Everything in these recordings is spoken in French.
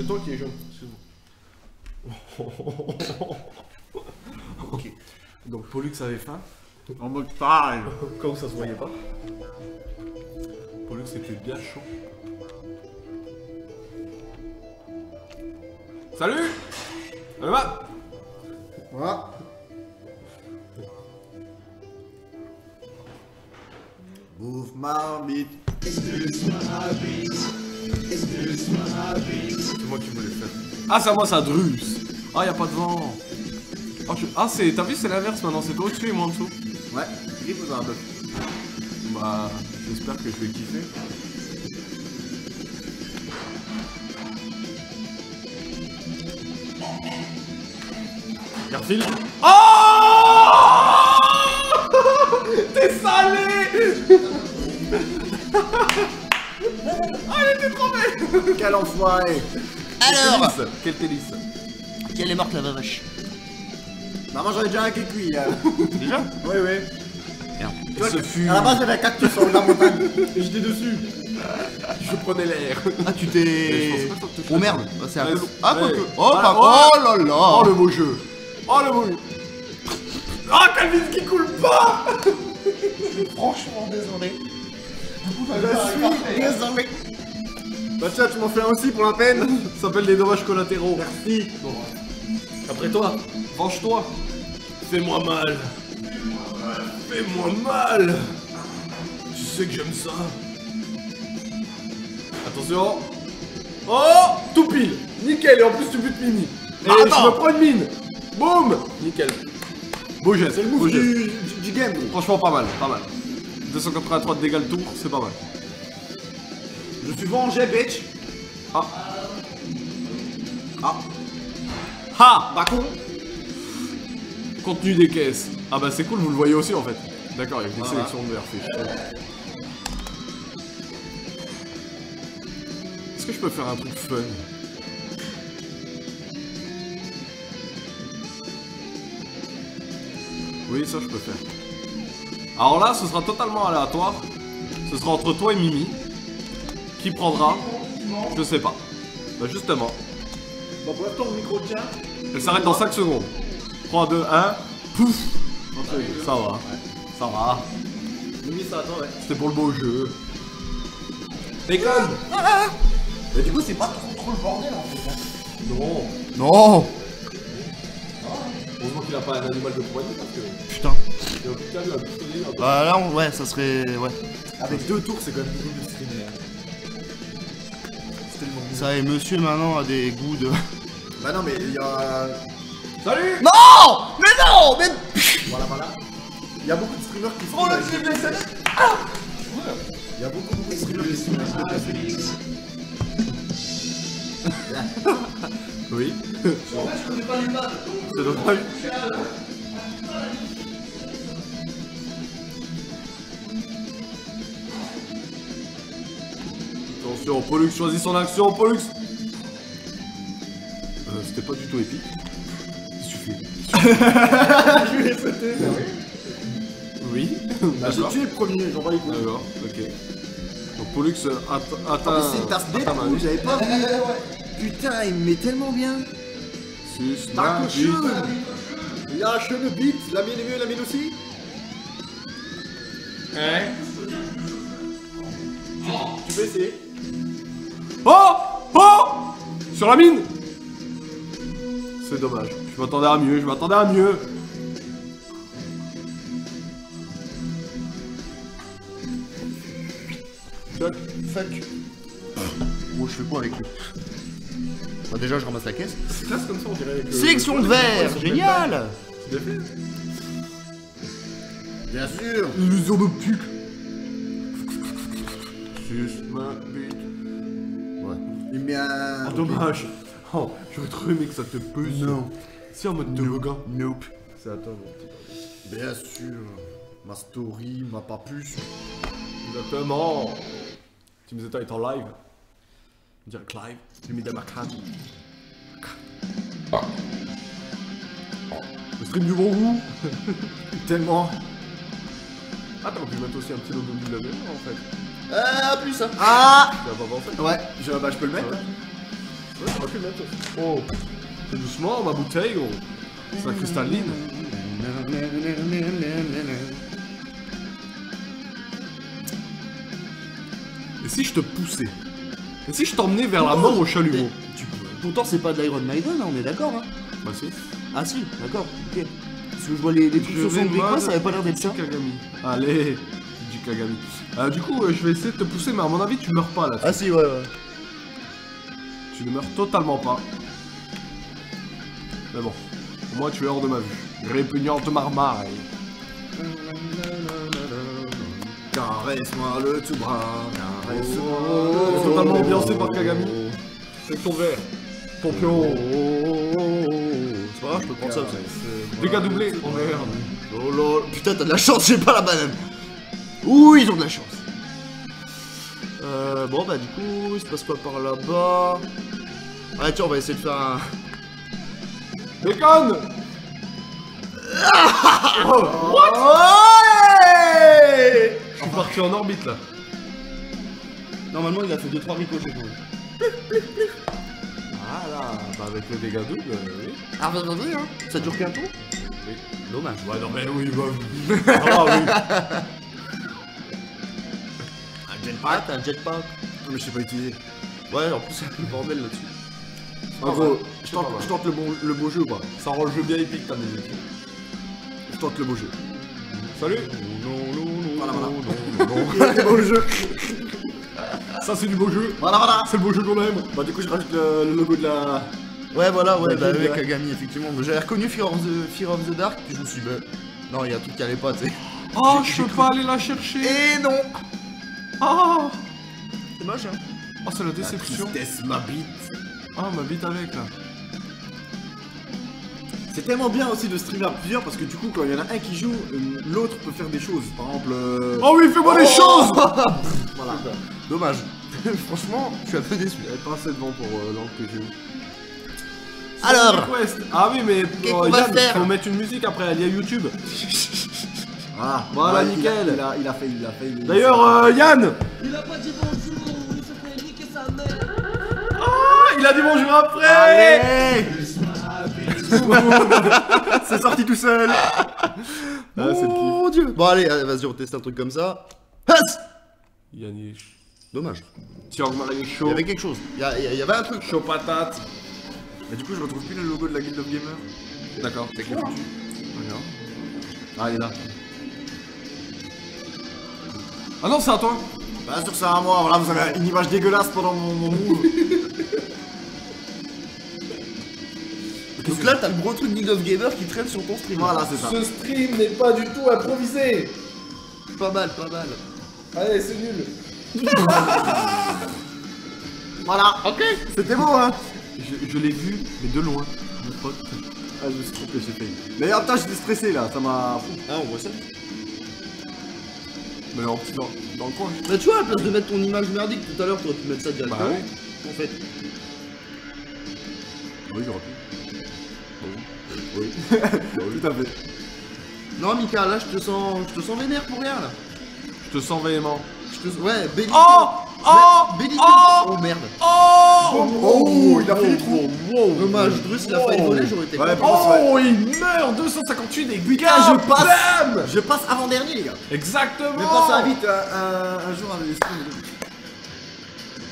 C'est toi qui es jaune, excuse-moi. ok. Donc Pollux avait faim, En mode pareil. quand ça se voyait pas. Pollux était bien chaud. Salut Allez va? Voilà. Bouffe ma bite. C'est moi qui voulais faire. Ah, c'est à moi, ça druse. Ah, y a pas de vent. Oh, je- Ah, c'est. T'as vu, c'est l'inverse maintenant. C'est toi au-dessus et moi en dessous. Ouais, il vous un peu. Bah, j'espère que je vais kiffer. Garfield? Oh T'es salé Quel enfoiré. Alors. Quel télis Quelle est morte la vache? Bah moi j'en ai déjà un qui est cuit. hein. Déjà? Oui, oui. Ce fut... À la base j'avais un cactus sur la montagne. Et j'étais dessus. Je prenais l'air. Ah, tu Mais je t'es. pense pas que ça te touche. Oh merde Ah, C'est un peu Ouais, long. Ah, ouais. quoique. Oh, Ah, pas- oh. oh là là Oh le beau jeu Oh le beau jeu Oh Calvin qui coule pas Franchement, désolé. Désolé. Bah tiens, tu m'en fais un aussi pour la peine. Ça s'appelle les dommages collatéraux. Merci. Bon. Après toi, venge-toi. Fais-moi mal. Fais-moi mal. Tu sais que j'aime ça. Attention. Oh Tout pile Nickel Et en plus tu butes Mini. Et Attends. je me prends une mine Boum Nickel. Beau geste. C'est le move geste. du, du, du game. Franchement pas mal, pas mal. 283 de dégâts le tour, c'est pas mal. Je suis vengé, bitch. Ah. Ah. Ha Bah con. Contenu des caisses. Ah bah c'est cool, vous le voyez aussi en fait. D'accord, il y a une Voilà. sélection de chiant. Est-ce que je peux faire un truc fun? Oui, ça je peux faire. Alors là, ce sera totalement aléatoire. Ce sera entre toi et Mimi. Qui prendra Je sais pas. Bah justement, Bah pour l'instant, le micro tient. elle s'arrête dans 5 secondes. 3, 2, 1, pouf Ça va. Ça va. Mimi, ça attend, ouais. C'était pour le beau jeu. Bacon Mais du coup, c'est pas trop trop le bordel en fait. hein. Non. Non Heureusement qu'il a pas un animal de compagnie parce que. Putain. Pistolet, Bah là, on- ouais, ça serait. Ouais. Avec deux tours, c'est quand même beaucoup de streamer. Ça et monsieur maintenant a des goûts de. Bah non, mais il y a. Salut Non Mais non Mais. Voilà, voilà. Il y a beaucoup de streamers qui Oh le slip des- laissez Il y a beaucoup, beaucoup de streamers qui streament avec des PSP. Oui. C'est dommage. Attention, Pollux choisit son action, Pollux euh, C'était pas du tout épique. Qu'est-ce que tu fais Je vais sauter, oui. Oui. Bah, j'ai tué le premier, j'en vois les couilles. D'accord, ok. Donc Pollux euh, atte- Ah, atteint... c'est j'avais pas vu. Putain, il me met tellement bien. Sus, Ma ma cochonne bite. Lâche le beat, la mienne est mieux, la mienne aussi. Hein Tu peux essayer. Oh Oh Sur la mine C'est dommage. Je m'attendais à mieux, je m'attendais à mieux. Fuck. Fuck. Bon, je fais quoi avec lui? Bah, déjà, je ramasse la caisse. C'est classe comme ça, on dirait que... Sélection de verre Génial C'est bien fait. Bien sûr. Illusion d'optique. Sus ma bite. Ah, dommage. Oh, j'aurais trop aimé que ça te pousse. Non. Si en mode toboggan. Nope. C'est à toi, mon petit. Bien sûr. Ma story, ma papuche. Exactement. Team Zeta est en live. On dirait Clive. J'ai mis de ma canne. Le stream du bon goût. Tellement. Ah, t'aurais pu mettre aussi un petit logo de la en fait. Ah, plus ça Ah Tu vas pas penser Ouais, je, bah, je peux le mettre. Ouais. hein. Ouais, j'aurais pu le mettre. Oh, fais doucement, ma bouteille, gros. C'est la cristalline. Et si je te poussais? Et si je t'emmenais vers la mort au chalumeau? Tu peux. Pourtant, c'est pas de l'Iron Maiden, hein, on est d'accord, hein. Bah si. Ah si, d'accord, ok. Parce que je vois les, les trucs sur son quoi, ça avait pas l'air d'être ça. Kagami. Allez, du Kagami. Euh, du coup, euh, je vais essayer de te pousser, mais à mon avis, tu meurs pas là. Ah si, ouais, ouais. Tu ne meurs totalement pas. Mais bon, au moins tu es hors de ma vue. Répugnante marmaille. Caresse-moi le tout bras, caresse-moi Oh, le totalement tout ambiancé par Kagami. C'est ton verre. Ton pion. Grave, je peux prendre ça aussi. Dégâts doublés. Oh merde. Oh lol, putain, t'as de la chance, j'ai pas la banane. Ouh, ils ont de la chance. Euh, bon, bah, du coup, il se passe quoi par là-bas? Ah, tiens, on va essayer de faire un. Bacon Ouais Je suis parti en orbite là. Normalement, il a fait 2-3 ricochets pour lui. Ah bah avec le dégât double, euh, oui. Ah, bah, vas-y, hein? Ça dure qu'un tour? Oui. Dommage. Ouais, non mais oui, bah. ah oui. Un jetpack? T'as un jetpack Non, mais je sais pas utiliser. Ouais, en plus, c'est le bordel là-dessus. En gros, je tente, je tente le, bon, le beau jeu ou pas? Ça rend le jeu bien épique ta musique. Je tente le beau jeu. Salut Voilà, voilà. le beau jeu. Ça c'est du beau jeu. Voilà, voilà. C'est le beau jeu qu'on aime. Bah, du coup, je rajoute le, le logo de la. Ouais, voilà, ouais, Bah, bah, avec dirais. Kagami, effectivement. J'avais reconnu Fear of, the, Fear of the Dark, puis je me suis dit, bah, non, il y a un truc qui allait pas, tu sais. Oh, je peux cru- pas aller la chercher. Et non Oh, C'est moche, hein oh c'est la déception. Tristesse, ma bite. Ah, ma bite avec là. C'est tellement bien aussi de streamer à plusieurs parce que du coup, quand il y en a un qui joue, euh, l'autre peut faire des choses. Par exemple. euh, Oh oui, fais-moi des choses Voilà. Dommage. Franchement, je suis un peu déçu. Elle est pas assez devant pour euh, l'angle que j'ai eu. Alors. Ah oui, mais euh, Yann, faire faut mettre une musique après, il y a YouTube. Ah, Voilà, ouais, il a- nickel. Il a, il a fait, il a fait. il- D'ailleurs, euh, Yann Il a pas dit bonjour, il se fait niquer sa mère. Ah, il a dit bonjour après Allez C'est sorti tout seul Ah. Mon dieu Bon, allez, allez, vas-y, on teste un truc comme ça. Hass Yann, il est Dommage. Il chaud. y avait quelque chose. Il y, a- il y a- il y avait un truc. Chaud patate. Mais du coup, je retrouve plus le logo de la Guild of Gamer. D'accord. C'est clair. Ah, il est là. Ah non, c'est à toi. Bah, sur ça à moi, voilà, vous avez une image dégueulasse pendant mon, mon move. Donc là, t'as le gros truc Guild of Gamer qui traîne sur ton stream. voilà, c'est ça. Ce stream n'est pas du tout improvisé. Pas mal, pas mal. Allez, c'est nul. Voilà, ok, c'était beau, hein. Je, je l'ai vu, mais de loin. Mon pote. Ah, je me suis trompé, j'ai failli. D'ailleurs, putain, j'étais stressé là, ça m'a. Ah, on voit ça. Mais en petit dans, dans le coin. Bah, tu vois, à la place de mettre ton image merdique tout à l'heure, t'aurais pu mettre ça directement. Bah En fait. Oui, j'aurais pu. Oui. Tout à fait. Non, Mika, là, je te sens, je te sens vénère pour rien, là. Je te sens véhément. Je te... Ouais, belliqueux. Oh Oh. Oh Oh, merde. Oh Oh, il a fait des trous. Wow Dommage, Drus, il a failli voler, j'aurais été. Oh, il meurt 258 des Putain, je passe Je passe avant-dernier, les gars Exactement Mais pense à vite, un, un, un jour, un stream.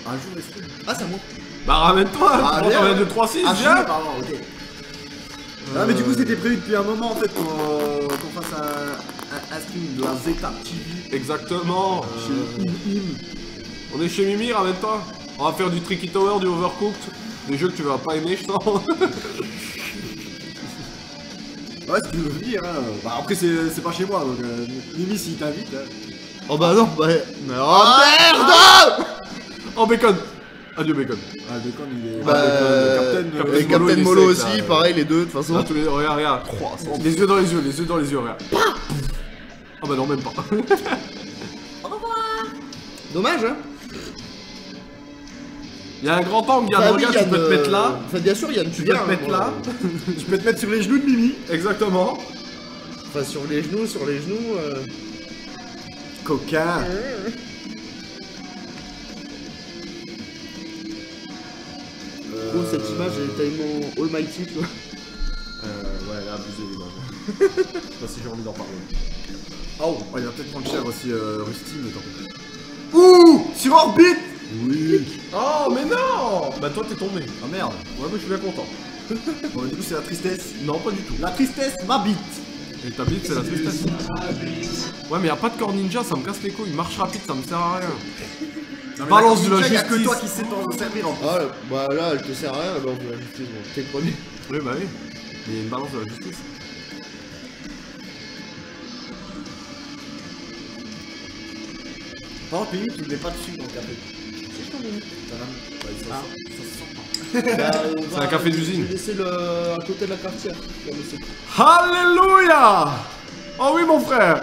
Un jour, les streams. Ah, c'est moi. Bah ramène-toi Ah, On bien, revient ouais. de 3-6, Ah, viens je pardon, ok. Ah, mais du coup, c'était prévu depuis un moment en fait qu'on euh, fasse un stream de la Zeta TV Exactement chez Im Im. On est chez Mimi, ramène-toi On va faire du Tricky Tower, du Overcooked, des jeux que tu vas pas aimer, je sens. Ouais, si tu veux venir, hein. Bah, après, c'est c'est pas chez moi, donc euh, Mimi, s'il t'invite. hein. Oh, bah non, bah. Mais oh merde oh, Bacon Adieu, Bacon. Ah, bacon, il est. Bah, Ah, euh, Captain, Molo, aussi, là, pareil, les deux, de toute façon. Là, tous les... Regarde, regarde. Les yeux dans les yeux, les yeux dans les yeux, regarde. Ah bah non, même pas. Dommage, hein Il y a un grand angle, oui, regarde, Yann, tu peux te euh, mettre là. Enfin, bien sûr, Yann, tu Tu peux te mettre hein, là. Tu peux te mettre sur les genoux de Mimi. Exactement. Enfin, sur les genoux, sur les genoux. euh, Coquin. Gros, cette image elle est tellement almighty, tu vois. Euh, ouais, là, abusé l'image. Je sais pas si j'ai envie d'en parler. Oh, il va peut-être prendre cher aussi euh, Rusty, mais tant pis. Ouh Sur orbite Oui Oh, mais non Bah, toi, t'es tombé. Ah merde Ouais, moi, je suis bien content. Bon, du coup, c'est la tristesse. Non, pas du tout. La tristesse m'habite Et ta bite, c'est la tristesse. Ouais, mais y a pas de corps ninja, ça me casse les couilles. Marche rapide, ça me sert à rien. Non, mais Balance la de la ninja, y a que justice. toi qui sais t'en servir en plus. Ah, bah là, elle te sert à rien, alors la justice, bon, t'es le premier. Oui, bah oui. Mais il y a une balance de la justice. Par contre, limite, tu ne mets pas dessus dans le café. Ah. C'est un café d'usine. Je vais laisser le... à côté de la laisser. Alléluia Oh oui, mon frère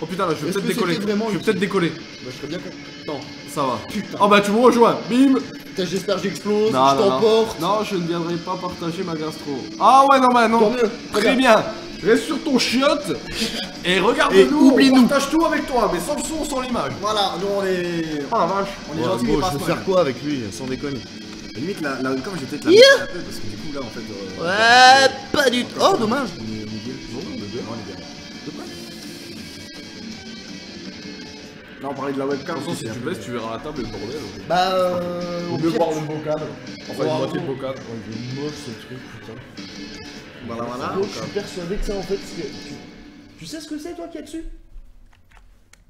Oh putain, là, je vais peut-être décoller. Je vais peut-être décoller. Bah, je serais bien content. Ça va. Oh bah, tu me rejoins. Bim Putain, j'espère que j'explose, Non, je non. t'emporte. Non, je ne viendrai pas partager ma gastro. Ah ouais, non, bah non. Tant mieux. Très bien. Reste sur ton chiotte et Et regarde-nous. oublie-nous. On partage tout avec toi, mais sans le son, sans l'image. Voilà, nous on est. Oh la vache. On est Ouais, gentil, bon, mais pas je vais smart. faire quoi avec lui, sans déconner? Limite, la, la webcam, j'ai peut-être la un peu parce que du coup, là, en fait. euh, Ouais, pas du tout. Oh, dommage. On est, on est bien. Non, on est bien. Non, on est bien. De Là, on parlait de la webcam. Attention, si c'était tu un peu- baisses, tu verras la table et le bordel. Bah, euh. Au mieux voir le bocal. Enfin, une moitié de non. bocal. il est moche ce truc, putain. Voilà, voilà. Gros, je suis persuadé que ça en fait. c'est que- Tu... tu sais ce que c'est toi qui y a dessus?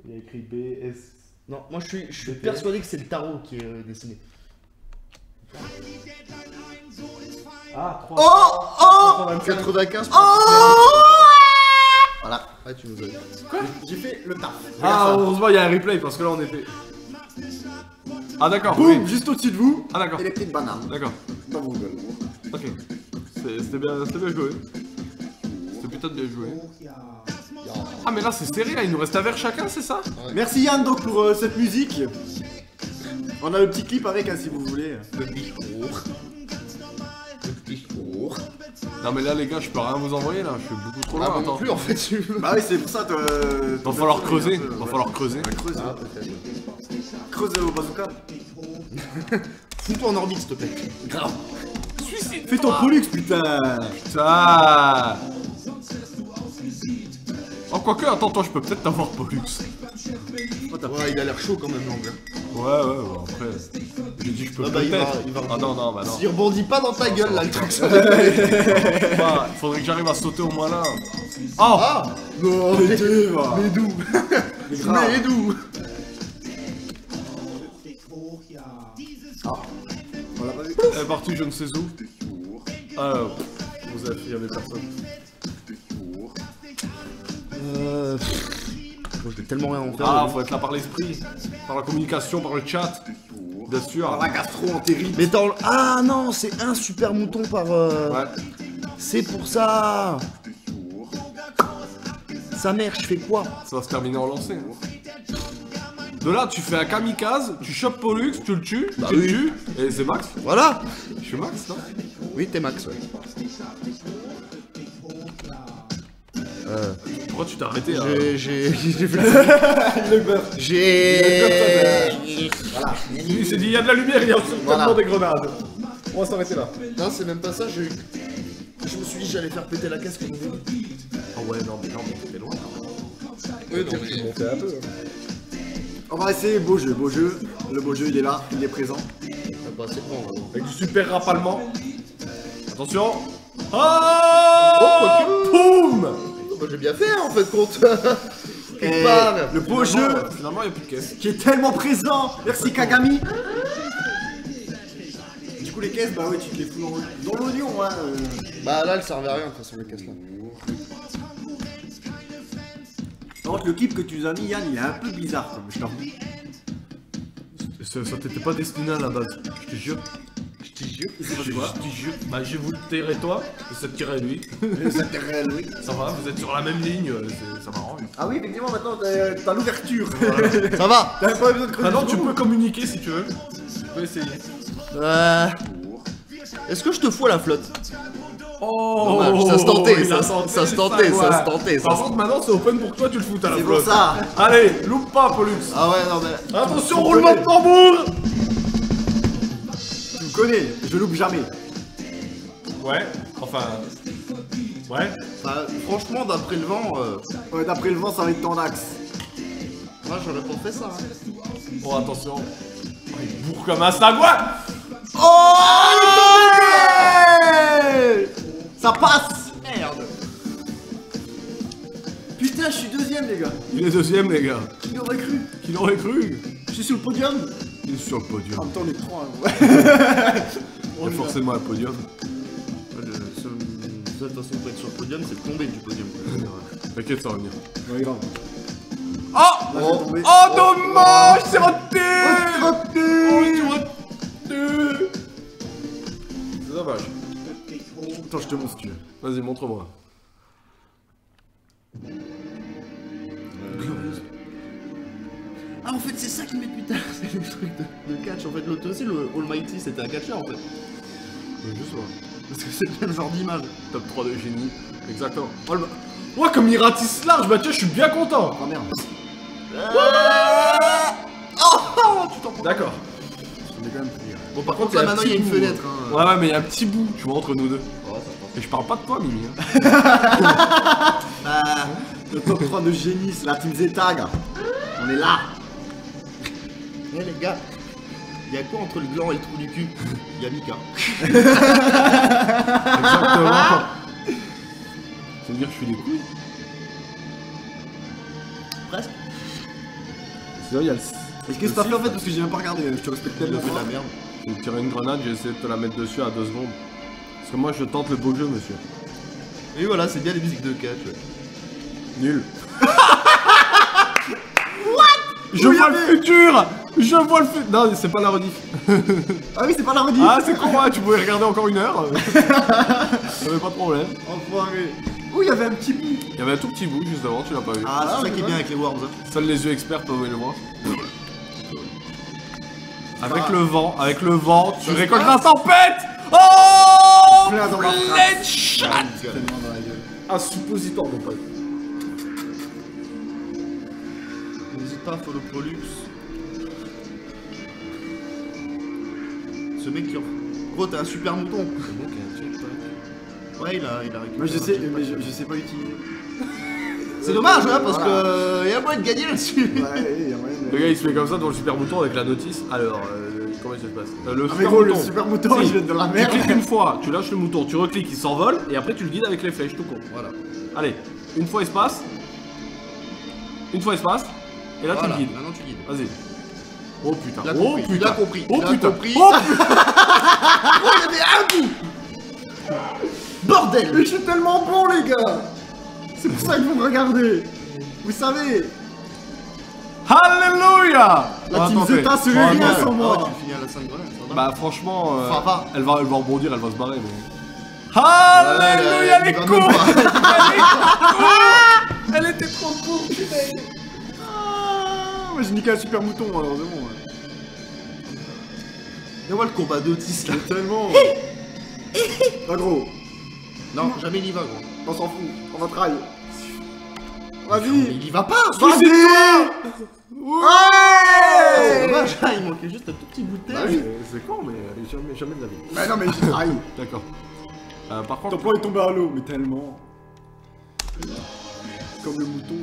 Il y a écrit BS. Non, moi je suis, je suis BTS. persuadé que c'est le tarot qui est euh, dessiné. Ah, 3. Oh Oh 95 Oh Voilà. Ouais, tu nous as dit. J'ai fait le taf. Ah, heureusement, il y a un replay parce que là, on est fait. Ah, d'accord. oui. Juste au-dessus de vous. Ah, d'accord. Et les petites bananes. D'accord. Dans vos gueules. Ok. C'était bien, bien joué. C'était putain de bien joué. Ah, mais là, c'est serré, là. Il nous reste un verre chacun, c'est ça? Merci Yann donc pour euh, cette musique. On a le petit clip avec hein, si vous voulez. Le. Le discours. Non, mais là, les gars, je peux rien vous envoyer, là. Je suis beaucoup trop Ah, loin. moi non Attends. plus en fait. tu- Bah oui c'est pour ça euh, Va falloir creuser. Va falloir creuser. Creuser. Ah. Creuser au bazooka. Fous-toi en orbite, s'il te plaît. Grave. Fais ton pollux putain. Ça Oh, quoique, attends, toi, je peux peut-être t'avoir Pollux. Ouais, il a l'air chaud quand même, l'angle. Ouais, ouais, ouais, après. J'ai dit, je peux Ah bah, il va- peut-être. il va- Ah non, non, bah non. S'il rebondit pas dans ta gueule là, le truc ça. Bah, faudrait que j'arrive à sauter au moins là. Oh Ah Non mais tu vas. Mais d'où Mais grave. Mais d'où On l'a pas vu. Elle est partie, je ne sais où. Ah, vous avez fait, il y avait personne. Euh. Moi, je vais tellement rien en faire. Ah, faut être là par l'esprit, par la communication, par le chat. Bien sûr. Par la gastro entérite. Mais dans le... Ah non, c'est un super mouton par... euh, Ouais. C'est pour ça Sa mère, je fais quoi? Ça va se terminer en lancé. De là, tu fais un kamikaze, tu chopes Pollux, tu le tues, Bah tu oui. le tues, et c'est Max. Voilà Je suis Max, non? Oui, t'es Max, ouais. Euh, Pourquoi tu t'es arrêté là j'ai... J'ai... J'ai fait... J'ai... Il s'est dit, il y a de la lumière, il y a Voilà. tellement des grenades. On va s'arrêter là. Non, c'est même pas ça, j'ai... Je me suis dit j'allais faire péter la casque au début. Ah ouais, non, mais non, mais t'étais loin. Oui, un peu. On va essayer beau jeu, beau jeu. Le beau jeu il est là, il est présent. Ah bah, c'est bon. gros. Avec du super rap allemand. Attention. Ah Boum Oh, bah, j'ai bien fait, hein, en fait, compte. Et le beau jeu euh, Finalement, il n'y a plus de caisse. qui est tellement présent. Merci Kagami. Du coup les caisses bah ouais tu te les fous dans, l'oignon hein. euh. Bah là, elle servait à rien, de toute façon, les casques là. Par contre le clip que tu nous as mis Yann il est un peu bizarre comme je t'avoue. Ça, ça t'était pas destiné à la base. Je te jure. Te te te jure. Bah, je vais vous le tirer toi, et ça te lui. C'était réel oui. Ça va, vous êtes sur la même ligne, euh, c'est- ça m'arrange. Ah oui effectivement maintenant t'as t'as l'ouverture. Ça va T'as pas besoin de creuser. Maintenant, tu peux communiquer si tu veux. Tu peux essayer. Euh... Est-ce que je te fous à la flotte? Oh Dommage, ça se tentait, il a ça- tenté, ça se tentait, ouais. ça se tentait, ça Par se- contre, maintenant, c'est open pour que toi, tu le foutes à la C'est pour flotte. ça. Allez, loupe pas, Pollux. Ah ouais, non mais... Attention, roulement de tambour connais, je loupe jamais. Ouais, enfin. Ouais. Bah, franchement, d'après le vent, euh, Ouais, d'après le vent, ça va être ton axe. moi j'aurais pas fait ça. hein. Oh, attention. Oh, il bourre comme un sagouin Oh ouais Ça passe Merde Putain, je suis deuxième, les gars. Il est deuxième, les gars. Qui l'aurait cru? Qui l'aurait cru? Je suis sur le podium. Il est sur le podium. En même temps, on est trois. hein, ouais. Il y a forcément un podium. Seul- seule façon pour être sur le podium, c'est de tomber du podium. T'inquiète, ça va venir. Ouais, grave. Oh. Oh, dommage C'est raté Oh, Oh, c'est raté C'est dommage. Attends, je te montre si tu veux. Vas-y, montre-moi. Ah, en fait, c'est ça qui met depuis tard, c'est le truc de, de catch. En fait, l'autre aussi, le Almighty, c'était un catcher en fait. Juste moi. Parce que c'est le même genre d'image. Top 3 de génie. Exactement. Oh, le... Comme il ratisse large, bah tiens, je suis bien content. Oh merde. Oh, tu t'en. D'accord. On est quand même pris. ouais. Bon, par Contre, là il y a un maintenant, il y a une fenêtre. Hein. Ouais, ouais, mais il y a un petit bout, tu vois, entre nous deux. Ouais, ça passe. Et je parle pas de toi, Mimi. Hein. Bah, le top 3 de génie, c'est la team Zeta, gars. On est là. Eh les gars, il y a quoi entre le gland et le trou du cul? Il y a Mika. Exactement. Ça veut dire que je suis des couilles? Presque. Sinon, il y a le. Est-ce que c'est pas fait en fait parce que j'ai même pas regardé, je te respecte Il a tellement. fait de la merde. J'ai tiré une grenade, j'ai essayé de te la mettre dessus à deux secondes. Parce que moi, je tente le beau jeu, monsieur. Et voilà, c'est bien les musiques de catch. ouais. Nul. Je vois le futur Je vois le futur Non, c'est pas la rediff. Ah oui, c'est pas la rediff. Ah, c'est con, ouais, tu pouvais regarder encore une heure. Y'avait pas de problème. Enfoiré. Oh, il y avait un petit bout. Il y avait un tout petit bout, juste avant, tu l'as pas vu. Ah, Ah, c'est ça mais qui est bien avec les worms. Hein. Seuls les yeux experts peuvent le voir. Avec le vent, avec le vent, tu Ça récoltes la tempête Oh Plein dans gueule. Un suppositoire, mon pote. N'hésite pas à follow Prolux. Ce mec qui. Gros, t'as un super mouton. Ouais, il a, il a récupéré. Moi, je un sais, mais je, je sais pas utiliser. C'est dommage, hein, parce Voilà. que euh, y a moyen de gagner là-dessus. Ouais, il y a moyen de. Le gars il se met comme ça dans le super mouton avec la notice. Alors, euh, comment ça se passe? Euh, Le Ah, mais super gros, le mouton. super mouton, Si. je vais être dans la Tu merde. cliques une fois, tu lâches le mouton, tu recliques, il s'envole et après tu le guides avec les flèches, tout con. Voilà. Allez, une fois espace. Une fois espace. Et là Voilà, tu le guides. Maintenant tu guides. Vas-y. Oh putain. Il a oh compris, putain. il a compris, Oh putain. compris. Oh putain. Oh, il y avait un bout Bordel Mais je suis tellement bon, les gars. C'est pour ça que vous me regardez. Vous savez, Alléluia la team. Zeta rien tenter. sans moi. tu finis à la 5 grenades, ça va Bah franchement, euh, va. elle, va, elle va rebondir, elle va se barrer. Mais... Alléluia, elle les pas. Elle était trop courte, putain Moi, j'ai niqué un super mouton, alors c'est bon. ouais. Et moi le combat d'autistes là. Tellement. Pas gros, Non, jamais il y va gros. on s'en fout. On va. Mais Vas-y. il y va pas Vas-y. C'est Ouais. dommage, ah, il manquait juste un tout petit bout de Bah terre. C'est con, mais euh, jamais, jamais de la vie. Bah non, mais j'ai try. D'accord. Euh, par Ton contre, plan est tombé à l'eau, mais tellement. Comme le mouton.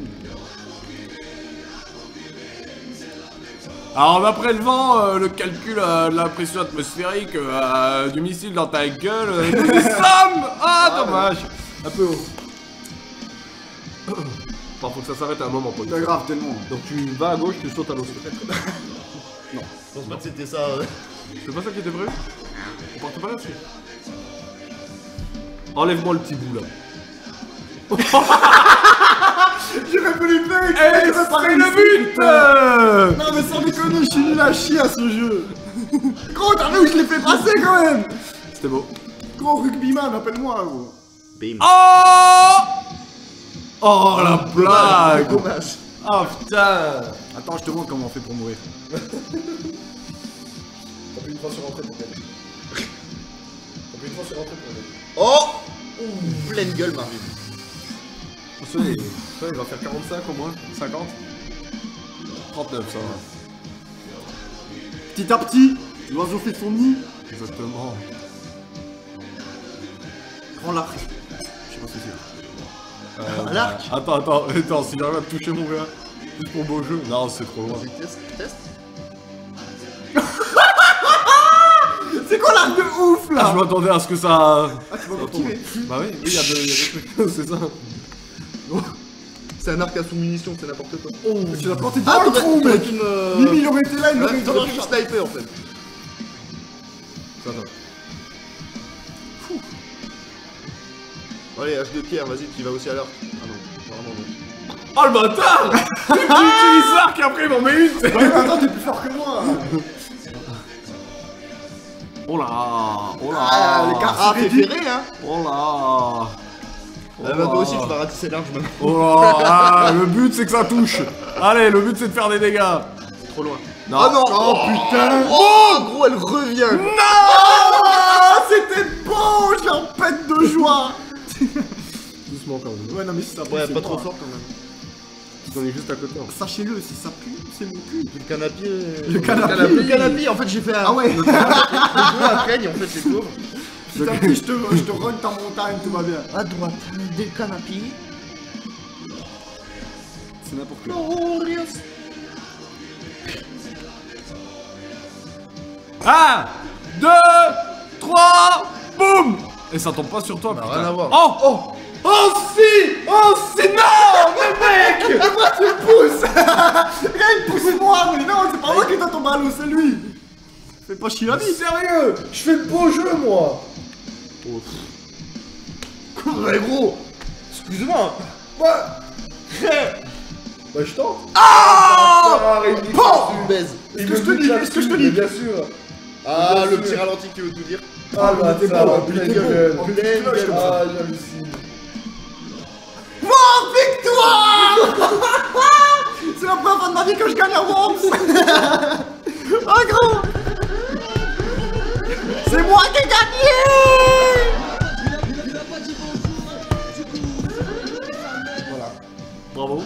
Alors d'après le vent, euh, le calcul euh, de la pression atmosphérique euh, du missile dans ta gueule, euh, nous y sommes Ah, dommage Un peu haut. Faut que ça s'arrête à un moment, Paul. Pas grave, tellement. Donc tu vas à gauche, tu sautes à l'eau. Je pense pas que c'était ça. euh. C'est pas ça qui était prévu? On partait pas là-dessus? Enlève-moi le petit bout là. J'aurais lui faire Eh, c'est réussi, le but euh Non mais sans déconner, je suis nul à chier à ce jeu Gros, t'as vu où je l'ai fait passer quand même C'était beau. Gros rugbyman, appelle-moi gros Bim. Oh Oh la blague Dommage. Oh putain Attends, je te montre comment on fait pour mourir. T'appuies une fois sur entrée pour gagner. T'appuies une fois sur entrée pour gagner. Oh Ouh, Pleine gueule Marvin. Ça, il ça, il va faire 45 au moins 50 39 ça va. Petit à petit, l'oiseau fait son nid. Exactement. Prends l'arc. Je sais pas ce que c'est. Euh, À l'arc Attends, attends, attends, si j'arrive à toucher mon gars, juste pour beau jeu. Non, c'est trop loin. C'est quoi l'arc de ouf Ah, là je m'attendais à ce que ça. Ah, tu tirer. Bah oui, oui, il y a de- il y a des trucs, c'est ça. C'est un arc à sous-munition, c'est n'importe quoi. Tu l'as planté dans Ah, le trou, mec pu me. Mimi, il aurait été là, il Ouais, aurait été sniper en fait. Ça va. Allez, H de pierre, vas-y, tu vas aussi à l'arc. Ah non, vraiment non. Oh le bâtard J'utilise l'arc et après il m'en met une Ouais, mais attends, t'es plus fort que moi Oh là Oh là Ah, les cartes. Ah, hein Oh là Ah, bah, toi aussi, tu vas ratisser large maintenant. Oh là ah, Le but c'est que ça touche Allez, le but c'est de faire des dégâts Trop loin. Non. Ah non Oh putain Oh, gros, elle revient. Ah, C'était beau Je en pète de joie Doucement quand même. Ouais, non, mais si ça pue, Ouais, c'est pas trop fort quand même. On est juste à côté. hein. Sachez-le, si ça pue, c'est mon cul. Le canapé. Le canapé. Le canapé, en fait, j'ai fait un. Ah ouais Le craigne, en fait, c'est pauvre. Petit à petit, je te, je te run ta montagne, tout va bien. À droite, des canapés. C'est n'importe quoi. Glorious. 1, 2, 3, boum Et ça tombe pas sur toi, Bah, putain. rien à voir. Oh Oh Oh si Oh si Non Mais mec Pourquoi tu me pousses Regarde, il pousse moi, mais non, c'est pas moi qui t'a tombé à l'eau, c'est lui Fais pas chier la vie Sérieux Je fais le beau jeu, moi Ouais, gros? Excuse-moi. Bah Bah, je tente. Ah! Bon baises Est-ce que je te dis Est-ce que je te dis Bien sûr. Ah, le petit ralenti qui veut tout dire. Ah, bah, t'es pleine t'es bon. gueule. Petite cloche, gueule. Ah, j'hallucine. Mon victoire! C'est la première fois de ma vie que je gagne à Worms. Ah gros c'est moi qui ai gagné Voilà. Bravo